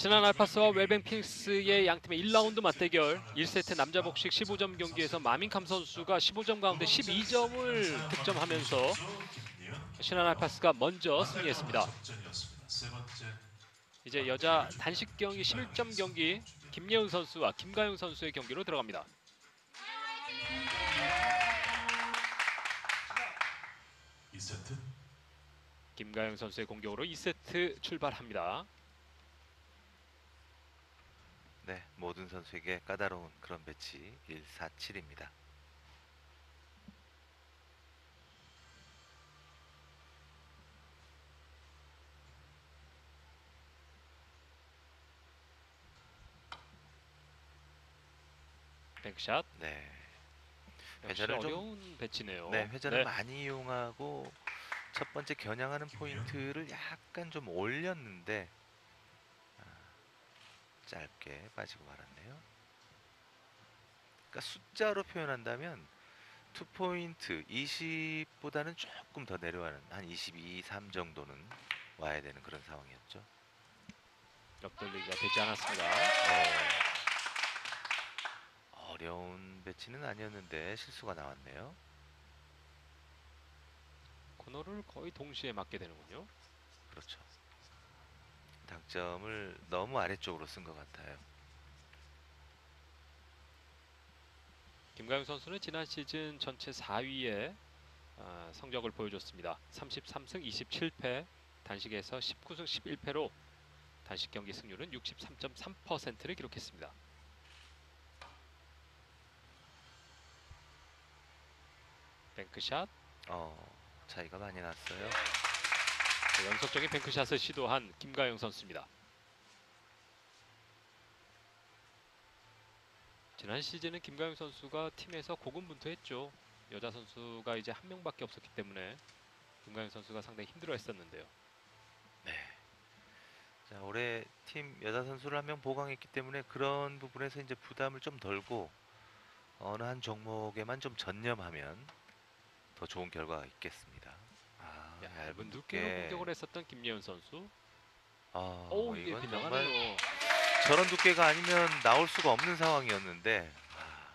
신한 알파스와 웰뱅 핑스의 양팀의 1라운드 맞대결 1세트 남자 복식 15점 경기에서 마민캄 선수가 15점 가운데 12점을 득점하면서 신한 알파스가 먼저 승리했습니다. 이제 여자 단식 경기 11점 경기 김예은 선수와 김가영 선수의 경기로 들어갑니다. 김가영 선수의 공격으로 2세트 출발합니다. 네, 모든 선수에게 까다로운 그런 배치 147입니다. 뱅크샷. 네. 회전을 좀- 어려운 배치네요. 네, 회전을 네. 많이 이용하고 첫 번째 겨냥하는 포인트를 약간 좀 올렸는데 아, 짧게 빠지고 말았네요. 그러니까 숫자로 표현한다면 투 포인트 20보다는 조금 더 내려가는 한 22, 3 정도는 와야 되는 그런 상황이었죠. 옆돌리기가 되지 않았습니다. 어, 어려운 배치는 아니었는데 실수가 나왔네요. 코너를 거의 동시에 맞게 되는군요. 그렇죠. 당점을 너무 아래쪽으로 쓴 것 같아요. 김가영 선수는 지난 시즌 전체 4위의 성적을 보여줬습니다. 33승 27패, 단식에서 19승 11패로 단식 경기 승률은 63.3%를 기록했습니다. 뱅크샷, 어, 차이가 많이 났어요. 네, 연속적인 뱅크샷을 시도한 김가영 선수입니다. 지난 시즌은 김가영 선수가 팀에서 고군분투했죠. 여자 선수가 이제 한 명밖에 없었기 때문에 김가영 선수가 상당히 힘들어했었는데요. 네. 자, 올해 팀 여자 선수를 한 명 보강했기 때문에 그런 부분에서 이제 부담을 좀 덜고 어느 한 종목에만 좀 전념하면 더 좋은 결과가 있겠습니다. 아, 얇은 두께로 공격을 했었던 김예은 선수. 아, 오 이게 이건 정말 빗나가네요. 저런 두께가 아니면 나올 수가 없는 상황이었는데 아,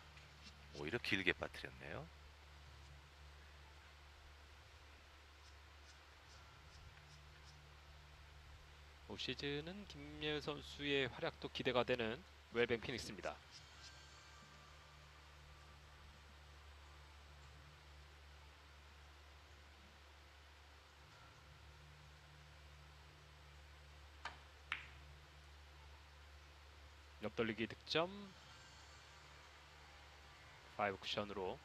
오히려 길게 빠뜨렸네요. 올 시즌은 김예은 선수의 활약도 기대가 되는 웰뱅 피닉스입니다. 옆돌리기 득점 5 쿠션으로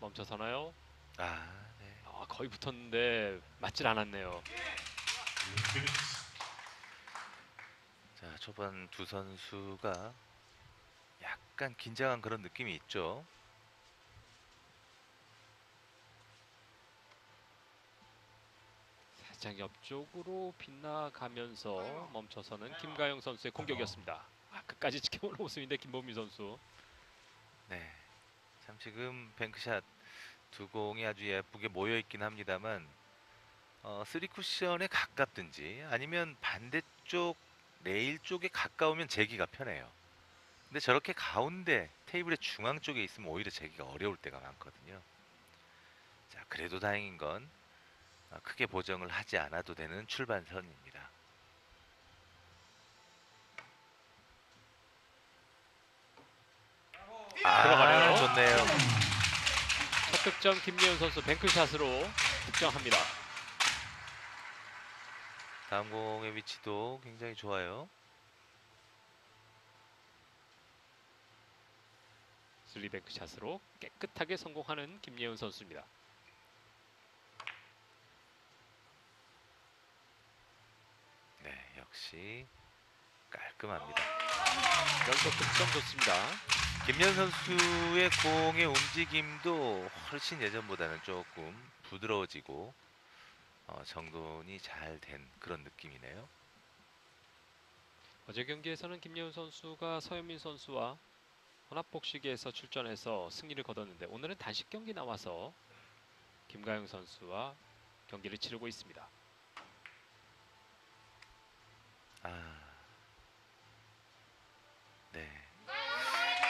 멈춰서나요? 아, 네. 아, 거의 붙었는데 맞질 않았네요. 자, 초반 두 선수가 약간 긴장한 그런 느낌이 있죠. 살짝 옆쪽으로 빗나가면서 멈춰서는 김가영 선수의 공격이었습니다. 아, 끝까지 지켜보는 모습인데 김보미 선수. 네. 참 지금 뱅크샷 두 공이 아주 예쁘게 모여 있긴 합니다만 어, 쓰리 쿠션에 가깝든지 아니면 반대쪽 레일 쪽에 가까우면 재기가 편해요. 근데 저렇게 가운데 테이블의 중앙 쪽에 있으면 오히려 재기가 어려울 때가 많거든요. 자, 그래도 다행인 건 어, 크게 보정을 하지 않아도 되는 출발선입니다. 아, 들어가네요. 좋네요. 첫 득점 김예은 선수 뱅크샷으로 득점합니다. 다음 공의 위치도 굉장히 좋아요. 슬리 뱅크샷으로 깨끗하게 성공하는 김예은 선수입니다. 네, 역시 깔끔합니다. 연속 득점 좋습니다. 김연 선수의 공의 움직임도 훨씬 예전보다는 조금 부드러워지고 어, 정돈이 잘 된 그런 느낌이네요. 어제 경기에서는 김예은 선수가 서현민 선수와 혼합복식에서 출전해서 승리를 거뒀는데 오늘은 단식 경기 나와서 김가영 선수와 경기를 치르고 있습니다. 아. 네.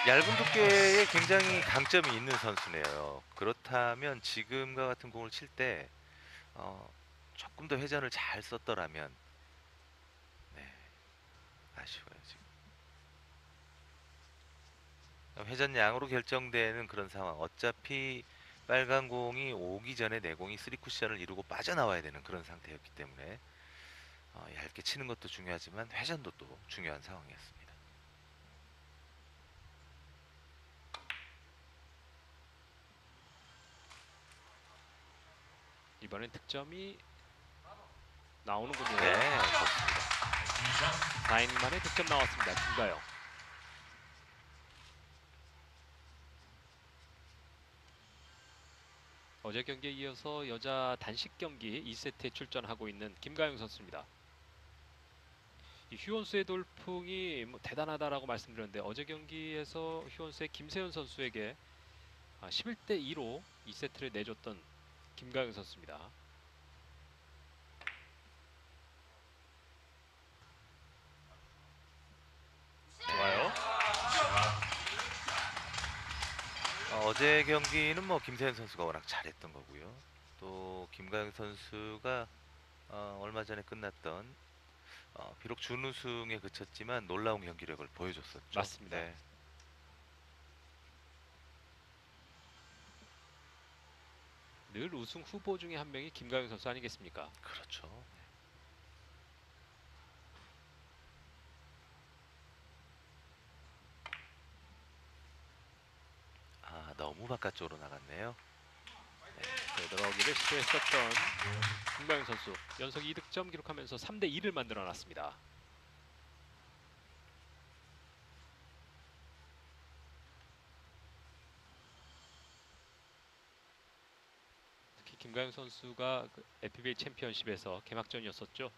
얇은 두께에 굉장히 강점이 있는 선수네요. 그렇다면 지금과 같은 공을 칠때 어, 조금 더 회전을 잘 썼더라면 네. 아쉬워요, 지금. 회전 양으로 결정되는 그런 상황. 어차피 빨간 공이 오기 전에 내 공이 쓰리 쿠션을 이루고 빠져나와야 되는 그런 상태였기 때문에 어, 얇게 치는 것도 중요하지만 회전도 또 중요한 상황이었습니다. 이번엔 득점이 나오는군요. 네, 좋습니다. 4이닝 만에 득점 나왔습니다. 김가영. 어제 경기에 이어서 여자 단식 경기 2세트에 출전하고 있는 김가영 선수입니다. 이 휴원수의 돌풍이 뭐 대단하다라고 말씀드렸는데 어제 경기에서 휴원수의 김세현 선수에게 아, 11대 2로 2세트를 내줬던 김가영 선수입니다. 좋아요. 어, 어제 경기는 뭐 김세현 선수가 워낙 잘했던 거고요. 또 김가영 선수가 어, 얼마 전에 끝났던 어, 비록 준우승에 그쳤지만 놀라운 경기력을 보여줬었죠. 맞습니다. 네. 늘 우승 후보 중에 한 명이 김가영 선수 아니겠습니까? 그렇죠. 아 너무 바깥쪽으로 나갔네요. 되돌아오기를 시도했었던 김가영 선수 연속 2득점 기록하면서 3대 2를 만들어 놨습니다. 특히 김가영 선수가 그 FBA 챔피언십에서 개막전이었었죠.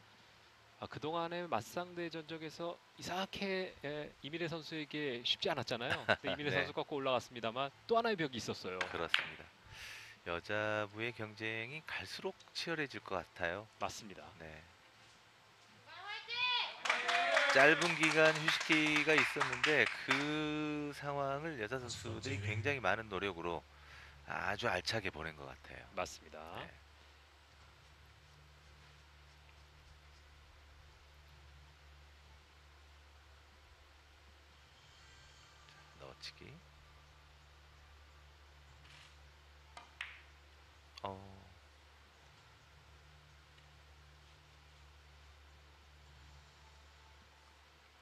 아, 그동안의 맞상대 전적에서 이상하게 에, 이미래 선수에게 쉽지 않았잖아요. 근데 이미래 네. 선수 꺾고 올라갔습니다만 또 하나의 벽이 있었어요. 그렇습니다. 여자부의 경쟁이 갈수록 치열해질 것 같아요. 맞습니다. 네. 짧은 기간 휴식기가 있었는데 그 상황을 여자 선수들이 굉장히 많은 노력으로 아주 알차게 보낸 것 같아요. 맞습니다. 네. 넣어치기. 어.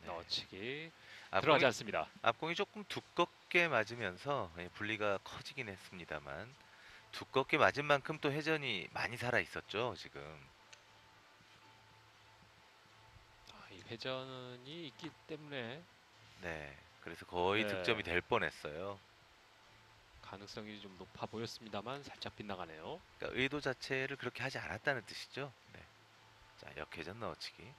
네. 넣어치기 앞공이- 들어가지 않습니다. 앞공이 조금 두껍게 맞으면서 예, 분리가 커지긴 했습니다만 두껍게 맞은 만큼 또 회전이 많이 살아 있었죠 지금. 아, 이 회전이 있기 때문에 네. 그래서 거의 네. 득점이 될 뻔했어요. 가능성이 좀 높아 보였습니다만 살짝 빗나가네요. 그러니까 의도 자체를 그렇게 하지 않았다는 뜻이죠. 네. 자 역회전 넣어치기.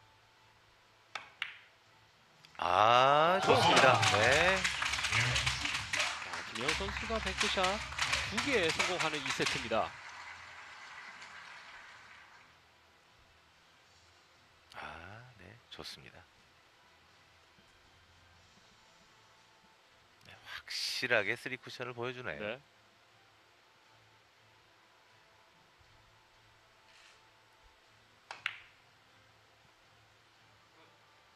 아 좋습니다. 네. 자, 김영 선수가 뱅크샷 두 개 성공하는 2세트입니다. 아, 네, 좋습니다. 네, 확실하게 쓰리 쿠션을 보여주네요. 네.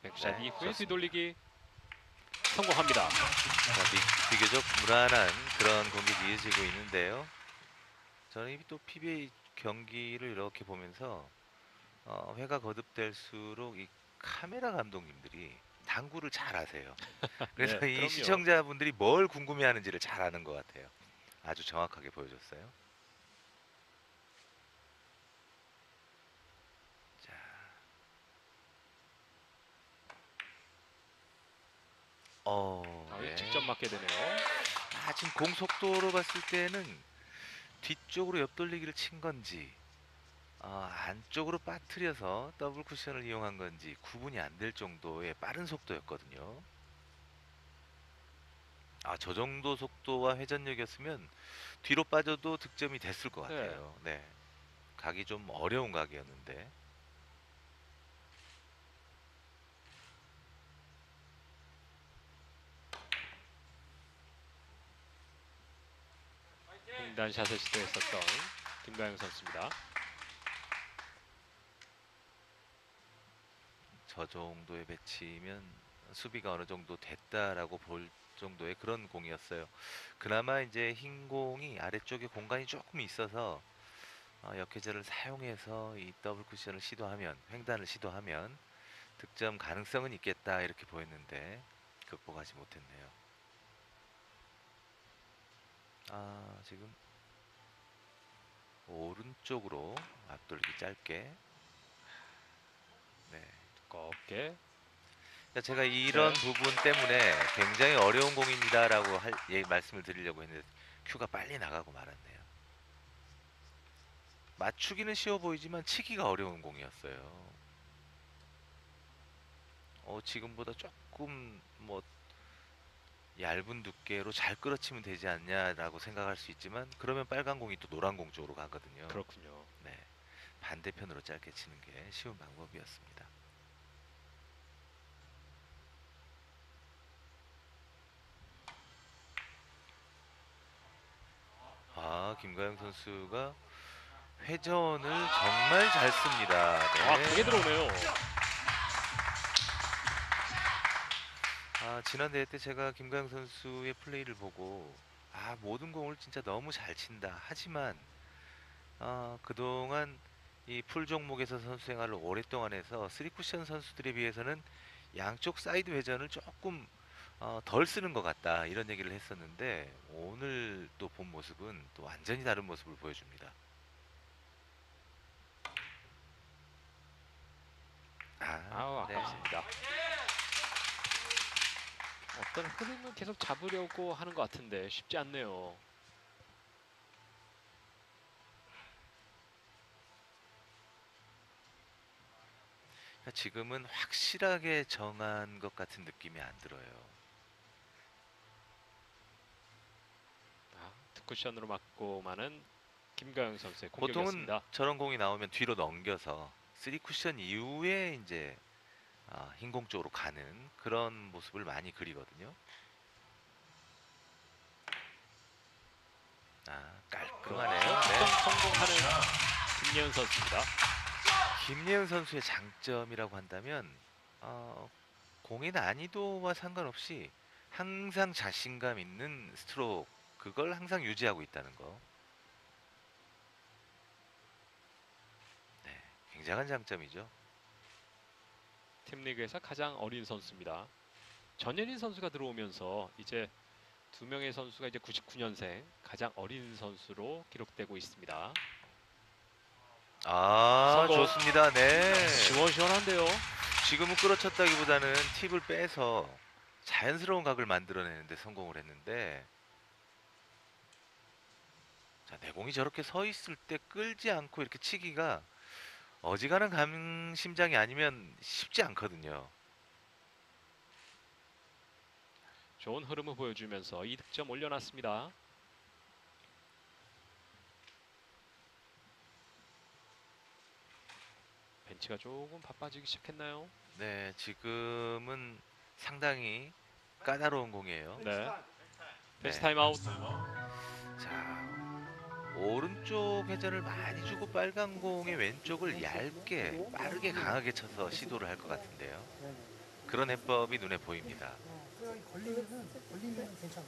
뱅크샷 네, 이후에 좋습니다. 뒤돌리기 성공합니다. 자, 비, 비교적 무난한 그런 공격이 이어지고 있는데요. 저는 이또 PBA 경기를 이렇게 보면서 어, 회가 거듭될수록 이 카메라 감독님들이 당구를 잘 하세요. 그래서 네, 이 그럼요. 시청자분들이 뭘 궁금해하는지를 잘 아는 것 같아요. 아주 정확하게 보여줬어요. 자, 어, 아, 네. 직접 맞게 되네요. 아, 지금 공 속도로 봤을 때는 뒤쪽으로 옆돌리기를 친 건지 어, 안쪽으로 빠뜨려서 더블 쿠션을 이용한 건지 구분이 안 될 정도의 빠른 속도였거든요. 아, 저 정도 속도와 회전력이었으면 뒤로 빠져도 득점이 됐을 것 네. 같아요. 네. 네. 각이 좀 어려운 각이었는데. 공단샷을 시도했었던 김가영 선수입니다. 저 정도의 배치면 수비가 어느 정도 됐다라고 볼 정도의 그런 공이었어요. 그나마 이제 흰 공이 아래쪽에 공간이 조금 있어서 어, 역회전을 사용해서 이 더블 쿠션을 시도하면 횡단을 시도하면 득점 가능성은 있겠다 이렇게 보였는데 극복하지 못했네요. 아 지금 오른쪽으로 앞돌기 짧게 네. 두껍게 그러니까 제가 이런 부분 때문에 굉장히 어려운 공입니다라고 할, 예, 말씀을 드리려고 했는데 큐가 빨리 나가고 말았네요. 맞추기는 쉬워 보이지만 치기가 어려운 공이었어요. 어, 지금보다 조금 뭐 얇은 두께로 잘 끌어치면 되지 않냐라고 생각할 수 있지만 그러면 빨간 공이 또 노란 공 쪽으로 가거든요. 그렇군요. 네, 반대편으로 짧게 치는 게 쉬운 방법이었습니다. 아, 김가영 선수가 회전을 정말 잘 씁니다. 아, 네. 크게 들어오네요. 아, 지난 대회 때 제가 김가영 선수의 플레이를 보고 아, 모든 공을 진짜 너무 잘 친다. 하지만 아, 그동안 이 풀 종목에서 선수 생활을 오랫동안 해서 쓰리 쿠션 선수들에 비해서는 양쪽 사이드 회전을 조금 어, 덜 쓰는 것 같다. 이런 얘기를 했었는데 오늘 또 본 모습은 또 완전히 다른 모습을 보여줍니다. 아, 아우 네. 아깝습니다. 어떤 흐름을 계속 잡으려고 하는 것 같은데 쉽지 않네요. 그러니까 지금은 확실하게 정한 것 같은 느낌이 안 들어요. 아, 투쿠션으로 맞고 마는 김가영 선수의 보통은 공격이었습니다. 저런 공이 나오면 뒤로 넘겨서 3 쿠션 이후에 이제 아, 흰공 쪽으로 가는 그런 모습을 많이 그리거든요. 아 깔끔하네요. 득점 네. 성공하는 김예은 선수입니다. 김예은 선수의 장점이라고 한다면 어, 공의 난이도와 상관없이 항상 자신감 있는 스트로크 그걸 항상 유지하고 있다는 거. 네, 굉장한 장점이죠. 팀 리그에서 가장 어린 선수입니다. 전예린 선수가 들어오면서 이제 두 명의 선수가 이제 99년생 가장 어린 선수로 기록되고 있습니다. 아 성공. 좋습니다. 네. 시원시원한데요. 지금은 끌어쳤다기보다는 팁을 빼서 자연스러운 각을 만들어내는데 성공을 했는데 자 내공이 저렇게 서 있을 때 끌지 않고 이렇게 치기가 어지간한 감 심장이 아니면 쉽지 않거든요. 좋은 흐름을 보여주면서 2득점 올려놨습니다. 벤치가 조금 바빠지기 시작했나요? 네 지금은 상당히 까다로운 공이에요. 네. 베스트 네. 타임 아웃. 자 오른쪽 회전을 많이 주고 빨간 공의 왼쪽을 얇게 빠르게 강하게 쳐서 시도를 할 것 같은데요. 그런 해법이 눈에 보입니다. 걸리면 괜찮아.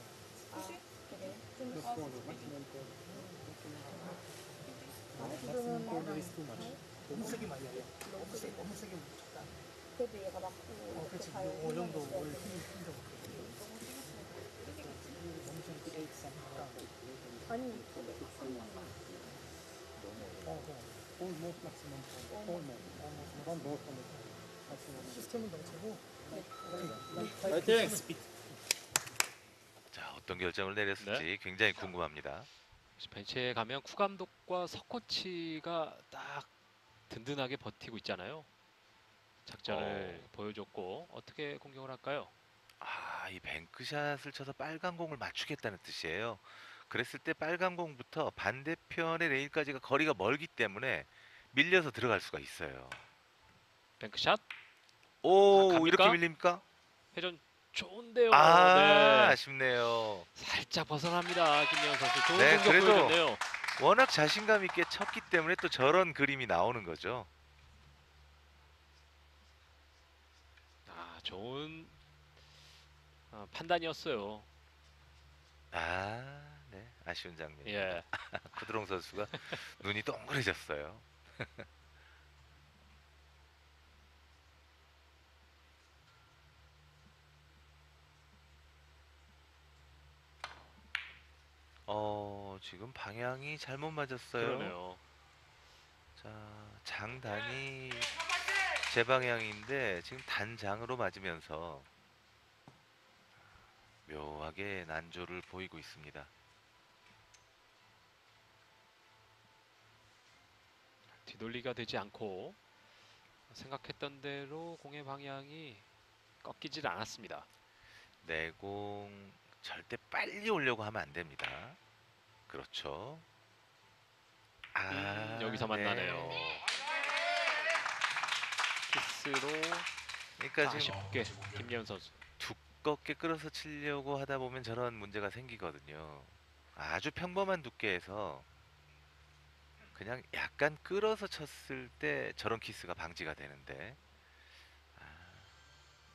너무 세게 많이 해. 너무 세게 너무 세게 못 쳤다. 그래도 얘가 맞고 어, 이렇게 그렇지. 잘 어느 정도 올라갔어야 올 돼. 힘이 힘 좀. 엄청 세게 있으니까. 아니. Almost maximum. Almost. Almost. One it. 시스템은. 파이팅. 자 어떤 결정을 내렸을지 굉장히 궁금합니다. 벤치에 가면 쿠 감독과 석 코치가 딱 든든하게 버티고 있잖아요. 작전을 어. 보여줬고 어떻게 공격을 할까요? 아, 이 뱅크샷을 쳐서 빨간 공을 맞추겠다는 뜻이에요. 그랬을 때 빨간 공부터 반대편의 레일까지가 거리가 멀기 때문에 밀려서 들어갈 수가 있어요. 뱅크샷 오, 아, 갑니까? 이렇게 밀립니까? 회전 좋은데요. 아, 네. 아쉽네요. 살짝 벗어납니다. 김예원 선수 좋은 네, 공격 그래도- 보여줬네요. 워낙 자신감 있게 쳤기 때문에 또 저런 그림이 나오는 거죠. 아, 좋은 어, 판단이었어요. 아, 네. 아쉬운 장면. 예. 쿠드롱 선수가 눈이 동그래졌어요. 어, 지금 방향이 잘못 맞았어요. 그러네요. 자, 장단이 제 방향인데 지금 단장으로 맞으면서 묘하게 난조를 보이고 있습니다. 뒤돌리가 되지 않고 생각했던 대로 공의 방향이 꺾이질 않았습니다. 내공 절대 빨리 오려고 하면 안 됩니다. 그렇죠. 아, 음, 여기서 만나네요. 키스로 그러니까 지금 아쉽게 김예원 선수. 두껍게 끌어서 치려고 하다 보면 저런 문제가 생기거든요. 아주 평범한 두께에서 그냥 약간 끌어서 쳤을 때 저런 키스가 방지가 되는데 아,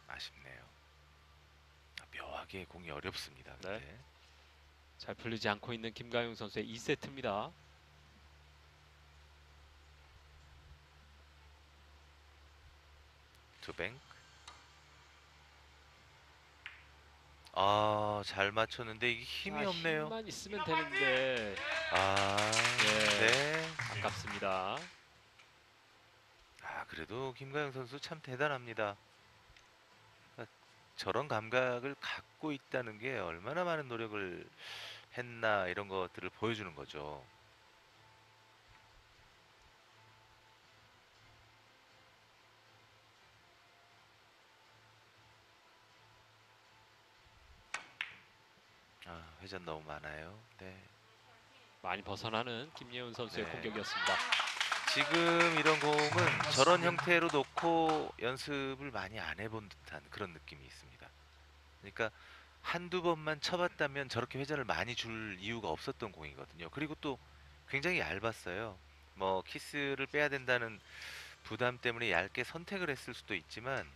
아쉽네요. 아, 묘하게 공이 어렵습니다. 네. 근데. 잘 풀리지 않고 있는 김가용 선수의 2세트입니다. 투뱅. 아, 잘 맞췄는데 이게 힘이 아, 없네요. 힘만 있으면 되는데 아, 예. 네. 아깝습니다. 아, 그래도 김가영 선수 참 대단합니다. 저런 감각을 갖고 있다는 게 얼마나 많은 노력을 했나 이런 것들을 보여주는 거죠. 아, 회전 너무 많아요. 네. 많이 벗어나는 김예훈 선수의 네. 공격이었습니다. 지금 이런 공은 저런 형태로 놓고 연습을 많이 안 해본 듯한 그런 느낌이 있습니다. 그러니까 한두 번만 쳐봤다면 저렇게 회전을 많이 줄 이유가 없었던 공이거든요. 그리고 또 굉장히 얇았어요. 뭐 키스를 빼야 된다는 부담 때문에 얇게 선택을 했을 수도 있지만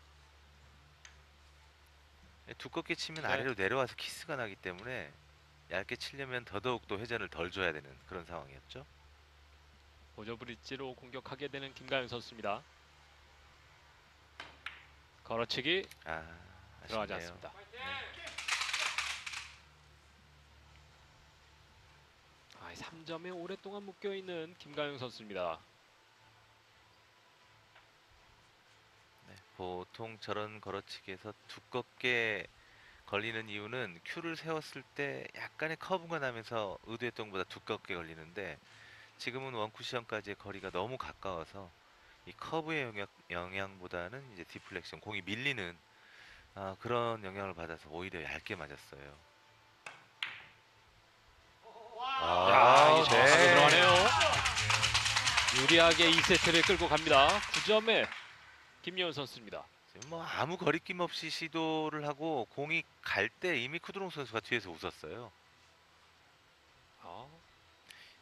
두껍게 치면 네. 아래로 내려와서 키스가 나기 때문에 얇게 치려면 더더욱 또 회전을 덜 줘야 되는 그런 상황이었죠. 보조 브릿지로 공격하게 되는 김가영 선수입니다. 걸어치기 아, 들어가지 아쉽네요. 않습니다. 아, 3점에 오랫동안 묶여 있는 김가영 선수입니다. 네, 보통 저런 걸어치기에서 두껍게 걸리는 이유는 큐를 세웠을 때 약간의 커브가 나면서 의도했던 것보다 두껍게 걸리는데 지금은 원쿠션까지의 거리가 너무 가까워서 이 커브의 영향, 영향보다는 이제 deflection 공이 밀리는 아, 그런 영향을 받아서 오히려 얇게 맞았어요. 야, 이게 정확하게 네. 들어가네요. 유리하게 2세트를 끌고 갑니다. 9점에 김예훈 선수입니다. 지금 뭐 아무 거리낌 없이 시도를 하고 공이 갈 때 이미 쿠드롱 선수가 뒤에서 웃었어요. 아,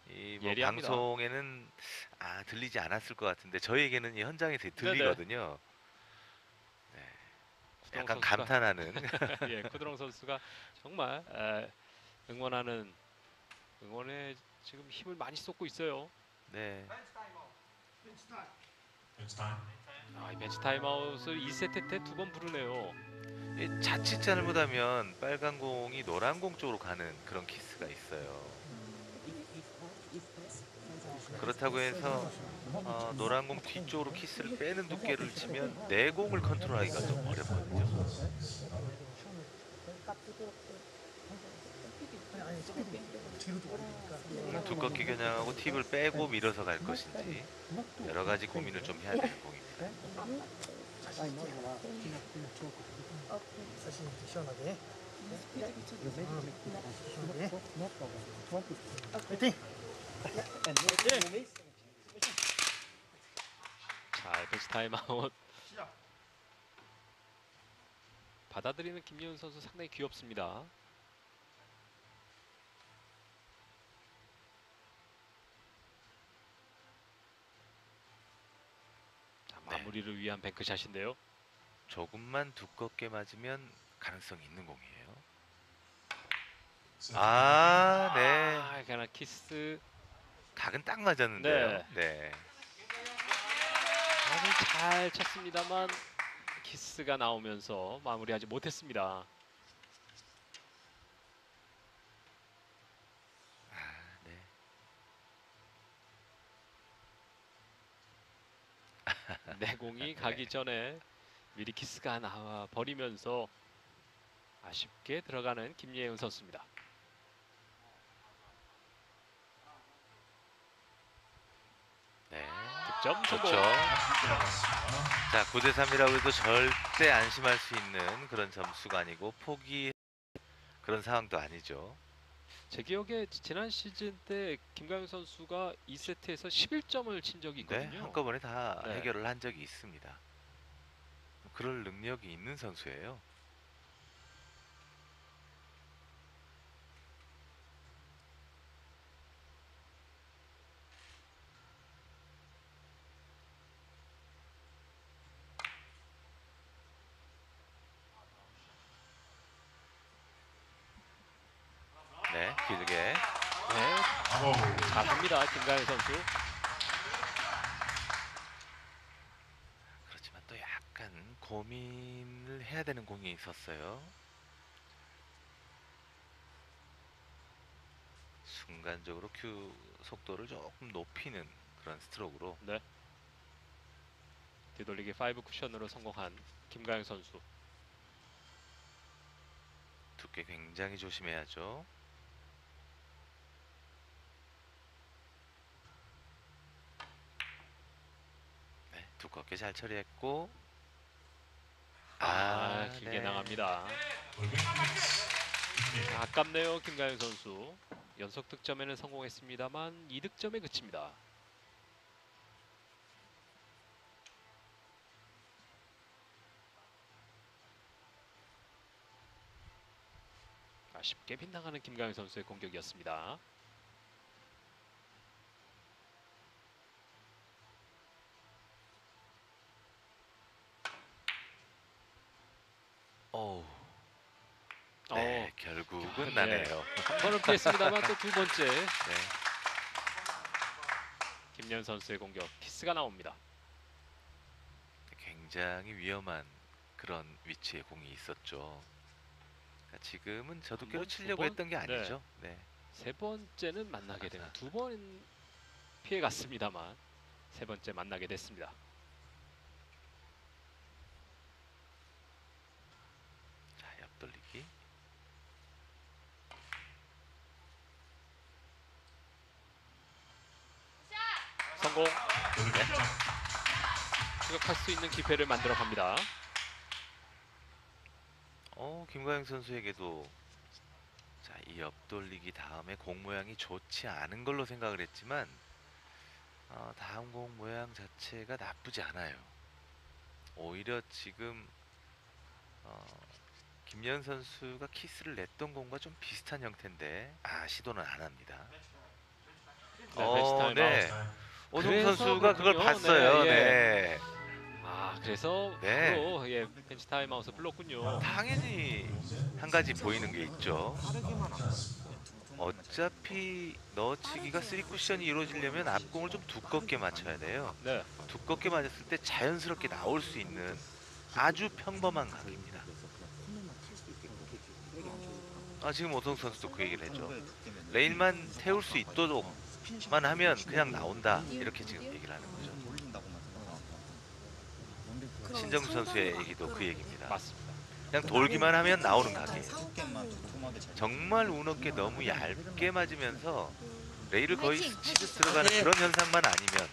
이뭐 예리합니다. 방송에는 아 들리지 않았을 것 같은데 저희에게는 이 현장에서 들리거든요. 네, 쿠드롱 약간 선수가- 감탄하는 예, 쿠드롱 선수가 정말 에, 응원하는 응원에 지금 힘을 많이 쏟고 있어요. 네 It's time. 아, 이 벤치 타임아웃을 2세트 때 두 번 부르네요. 이 자칫 잘못하면 빨간 공이 노란 공 쪽으로 가는 그런 키스가 있어요. 그렇다고 해서 어, 노란 공 뒤쪽으로 키스를 빼는 두께를 치면 내 공을 컨트롤하기가 좀 어렵거든요. 그러니까 음, 두껍게 겨냥하고 팁을 빼고 밀어서 갈 것인지 여러 가지 고민을 좀 해야 되는 공입니다. 어, 있게 시원하게 화이팅! 자, 벤치 타임아웃 받아들이는 김예은 선수 상당히 귀엽습니다. 자, 네. 마무리를 위한 뱅크샷인데요. 조금만 두껍게 맞으면 가능성이 있는 공이에요. 아, 네. 아, 그러나 키스 각은 딱 맞았는데요. 네. 아주 잘 쳤습니다만 키스가 나오면서 마무리하지 못했습니다. 공이 가기 전에 미리 키스가 나와 버리면서 아쉽게 들어가는 김예은 선수입니다. 네. 득점 성공. 자, 9대 3이라고 해도 절대 안심할 수 있는 그런 점수가 아니고 포기 그런 상황도 아니죠. 제 기억에 지난 시즌 때 김가영 선수가 2세트에서 11점을 친 적이 네, 있거든요. 한꺼번에 다 네. 해결을 한 적이 있습니다. 그럴 능력이 있는 선수예요. 네, 길게 네, 아우. 잘합니다 김가영 선수. 그렇지만 또 약간 고민을 해야 되는 공이 있었어요. 순간적으로 큐 속도를 조금 높이는 그런 스트로크로 뒤돌리기 5 쿠션으로 성공한 김가영 선수. 두께 굉장히 조심해야죠. 네, 두껍게 잘 처리했고 아, 길게 네. 나갑니다. 아, 아깝네요 김가영 선수. 연속 득점에는 성공했습니다만 2득점에 그칩니다. 아쉽게 빗나가는 김가영 선수의 공격이었습니다. 어우, 어, 네, 결국은 네. 나네요. 한 번은 피했습니다만 또 두 번째 네. 김연 선수의 공격 키스가 나옵니다. 굉장히 위험한 그런 위치에 공이 있었죠. 그러니까 지금은 저 두께로 번, 두 치려고 번? 했던 게 네. 아니죠. 네. 세 번째는 만나게 되는 두번 피해 갔습니다만 세 번째 만나게 됐습니다. 자, 옆돌리기. 성공. 추격할 수 있는 기회를 만들어 갑니다. 어, 김가영 선수에게도 자, 이 옆돌리기 다음에 공 모양이 좋지 않은 걸로 생각을 했지만 어, 다음 공 모양 자체가 나쁘지 않아요. 오히려 지금 어, 김연 선수가 키스를 냈던 공과 좀 비슷한 형태인데 아 시도는 안 합니다. 네, 어, 벤치 타임 네. 그래서 선수가 그걸 그렇군요. 봤어요. 네, 예. 네. 아 그래서 네. 바로 예 벤치 타임아웃을 불렀군요. 당연히 한 가지 보이는 게 있죠. 어차피 넣어치기가 쓰리 쿠션이 이루어지려면 앞공을 좀 두껍게 맞춰야 돼요. 네, 두껍게 맞았을 때 자연스럽게 나올 수 있는 아주 평범한 각입니다. 아 지금 오성 선수도 그 얘기를 했죠. 레일만 태울 수 있도록 만 하면 그냥 나온다 이렇게 지금 얘기를 하는 거죠. 신정수 선수의 얘기도 그 얘기입니다. 맞습니다. 그냥 돌기만 하면 나오는 각이에요. 정말 운 없게 너무 얇게 맞으면서 레일을 거의 스치듯 들어가는 그런 현상만 아니면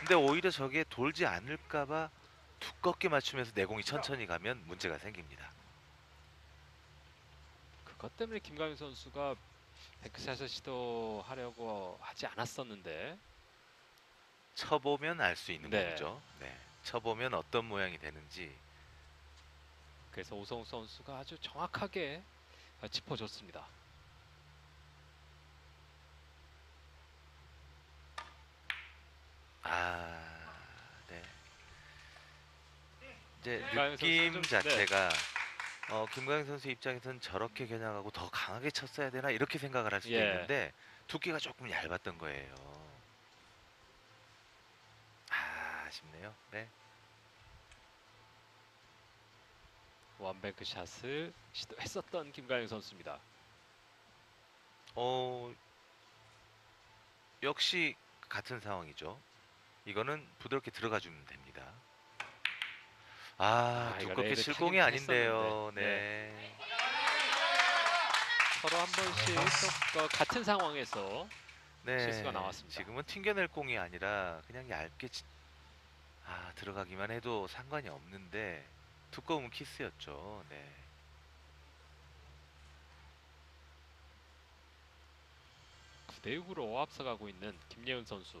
근데 오히려 저게 돌지 않을까봐 두껍게 맞추면서 내공이 천천히 가면 문제가 생깁니다. 그것 때문에 김가윤 선수가 뱅크샷을 시도하려고 하지 않았었는데 쳐보면 알 수 있는 네. 거죠. 네. 쳐보면 어떤 모양이 되는지 그래서 오성우 선수가 아주 정확하게 아, 짚어줬습니다. 아, 네. 이제 선수 느낌 좀- 네. 자체가 어, 김가영 선수 입장에서는 저렇게 겨냥하고 더 강하게 쳤어야 되나 이렇게 생각을 할 수도 예. 있는데 두께가 조금 얇았던 거예요. 아, 아쉽네요. 네. 원뱅크 샷을 시도했었던 김가영 선수입니다. 어, 역시 같은 상황이죠. 이거는 부드럽게 들어가 주면 됩니다. 아, 아, 이거 두껍게 실공이 타긴 아닌데요. 했었는데. 네. 서로 한 번씩 또 같은 상황에서 네. 실수가 나왔습니다. 지금은 튕겨낼 공이 아니라 그냥 얇게 치... 아, 들어가기만 해도 상관이 없는데 두꺼운 키스였죠. 네. 구대 6으로 앞서가고 있는 김예은 선수.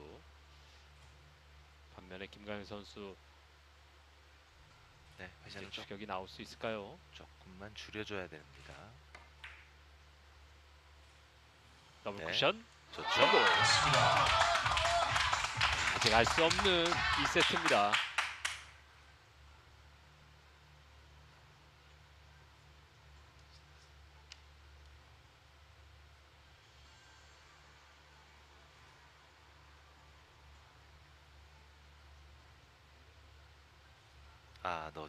반면에 김가영 선수 네, 이제 좀, 추격이 나올 수 있을까요? 조금만 줄여줘야 됩니다. 더블 네. 쿠션 좋죠. 아직 알 수 없는 2세트입니다.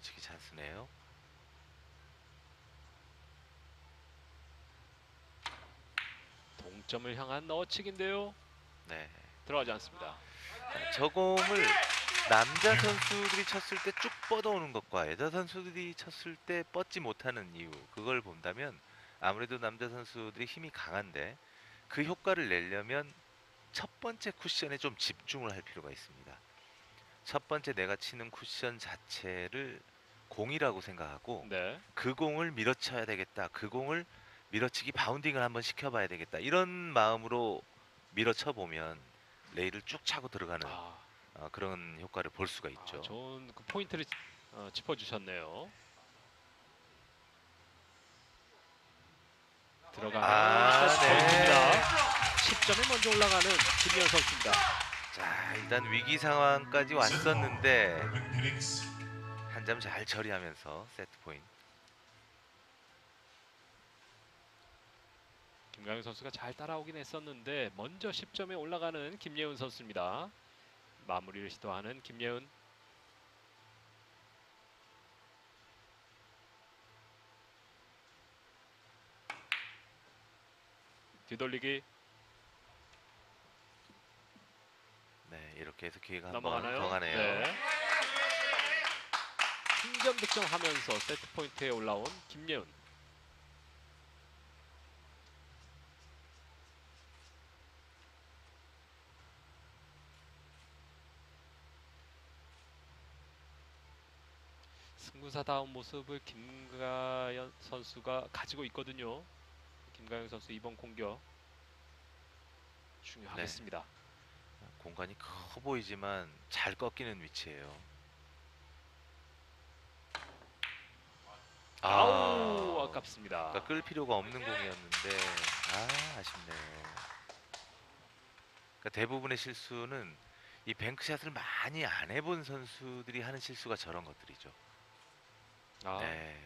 아, 넣어치기 찬스네요. 동점을 향한 넣어치기인데요. 네. 들어가지 않습니다. 저 공을 남자 선수들이 쳤을 때 쭉 뻗어오는 것과 여자 선수들이 쳤을 때 뻗지 못하는 이유 그걸 본다면 아무래도 남자 선수들이 힘이 강한데 그 효과를 내려면 첫 번째 쿠션에 좀 집중을 할 필요가 있습니다. 첫 번째 내가 치는 쿠션 자체를 공이라고 생각하고 네. 그 공을 밀어쳐야 되겠다. 그 공을 밀어치기 바운딩을 한번 시켜봐야 되겠다. 이런 마음으로 밀어쳐 보면 레이를 쭉 차고 들어가는 아, 어, 그런 효과를 볼 수가 아, 있죠. 좋은 그 포인트를 어, 짚어주셨네요. 들어가는 아, 아, 네. 포인트입니다. 10점에 먼저 올라가는 김예은 선수입니다. 자, 일단 위기 상황까지 왔었는데 한점 잘 처리하면서 세트 포인트. 김강현 선수가 잘 따라오긴 했었는데 먼저 10점에 올라가는 김예은 선수입니다. 마무리를 시도하는 김예은. 뒤돌리기 네, 이렇게 해서 기회가 한 번? 더 가네요. 네. 승점 득점하면서 세트 포인트에 올라온 김예은. 승부사다운 모습을 김가연 선수가 가지고 있거든요. 김가연 선수 이번 공격 중요하겠습니다. 공간이 커 보이지만 잘 꺾이는 위치예요. 아우 아깝습니다. 그러니까 끌 필요가 없는 공이었는데 아 아쉽네요. 그러니까 대부분의 실수는 이 뱅크샷을 많이 안 해본 선수들이 하는 실수가 저런 것들이죠. 아, 네.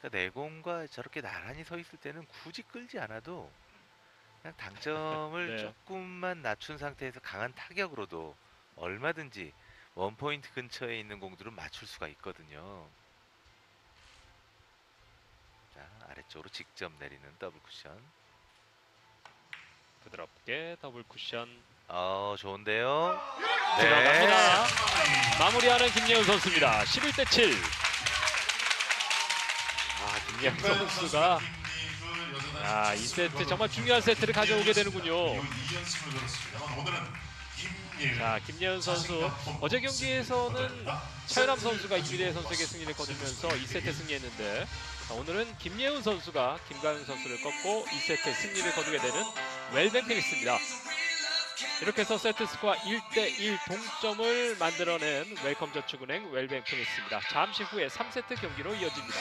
그러니까 내공과 저렇게 나란히 서 있을 때는 굳이 끌지 않아도 그냥 당점을 네. 조금만 낮춘 상태에서 강한 타격으로도 얼마든지 원 포인트 근처에 있는 공들은 맞출 수가 있거든요. 자 아래쪽으로 직접 내리는 더블 쿠션. 부드럽게 더블 쿠션 어 좋은데요. 들어갑니다. 마무리하는 김예은 선수입니다. 11대 7. 아, 김예은 선수가 아, 이 세트 정말 중요한 세트를 가져오게 되는군요. 2연승을 거뒀습니다만 오늘은 자, 김예은 선수 어제 경기에서는 차유람 선수가 이미래 선수에게 승리를 거두면서 2세트 승리했는데 자, 오늘은 김예은 선수가 김가영 선수를 꺾고 2세트 승리를 거두게 되는 웰뱅 피닉스입니다. 이렇게 해서 세트 스코어 1대1 동점을 만들어낸 웰컴 저축은행 웰뱅 피닉스입니다. 잠시 후에 3세트 경기로 이어집니다.